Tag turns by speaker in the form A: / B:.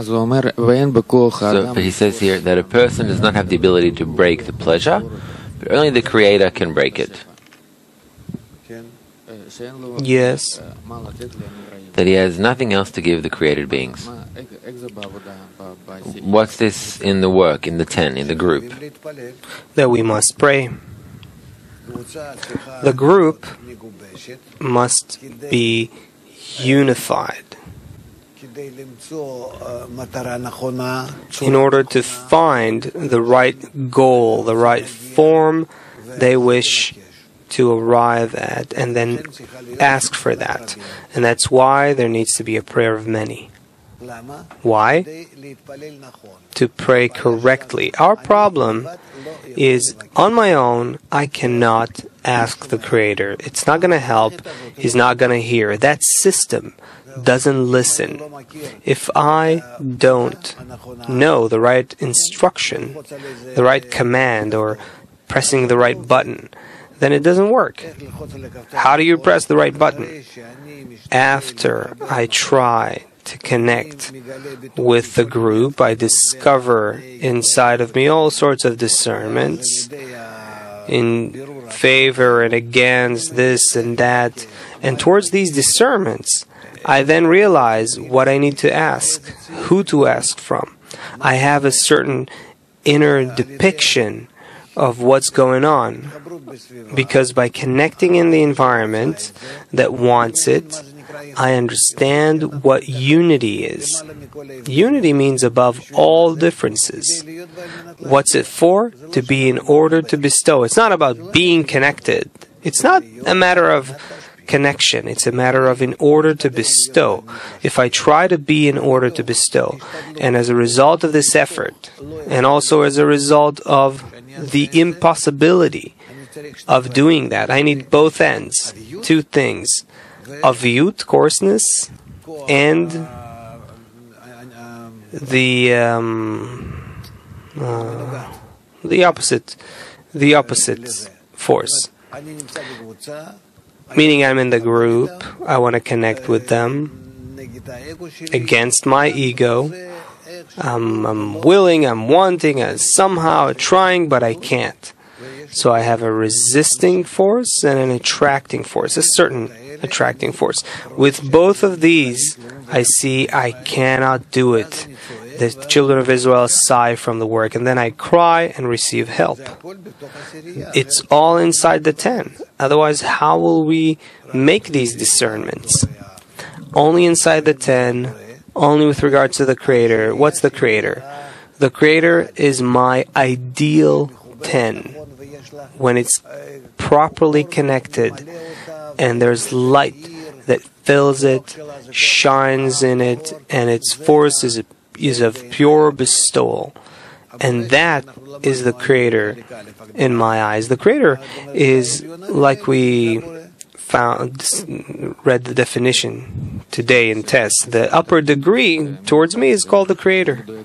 A: So,
B: he says here that a person does not have the ability to break the pleasure, but only the Creator can break it.
C: Yes.
B: That he has nothing else to give the created beings. What's this in the work, in the ten, in the group?
C: That we must pray. The group must be unified. In order to find the right goal, the right form they wish to arrive at, and then ask for that. And that's why there needs to be a prayer of many. Why? To pray correctly. Our problem is on my own, I cannot ask the Creator. It's not going to help. He's not going to hear. That system doesn't listen. If I don't know the right instruction, the right command, or pressing the right button, then it doesn't work. How do you press the right button? After I try connect with the group, I discover inside of me all sorts of discernments in favor and against this and that. And towards these discernments, I then realize what I need to ask, who to ask from. I have a certain inner depiction of what's going on. Because by connecting in the environment that wants it, I understand what unity is. Unity means above all differences. What's it for? To be in order to bestow. It's not about being connected. It's not a matter of connection. It's a matter of in order to bestow. If I try to be in order to bestow, and as a result of this effort, and also as a result of the impossibility of doing that, I need both ends. Two things aviyut, coarseness, and the um, uh, the opposite, the opposite force. Meaning, I'm in the group. I want to connect with them against my ego. I'm, I'm willing, I'm wanting, I'm somehow trying, but I can't. So I have a resisting force and an attracting force, a certain attracting force. With both of these, I see I cannot do it. The children of Israel sigh from the work, and then I cry and receive help. It's all inside the ten. Otherwise, how will we make these discernments? Only inside the ten, only with regard to the Creator. What's the Creator? The Creator is my ideal ten. When it's properly connected and there's light that fills it, shines in it, and its force is, is of pure bestowal. And that is the Creator in my eyes. The Creator is like we found read the definition today in tests. The upper degree towards me is called the Creator.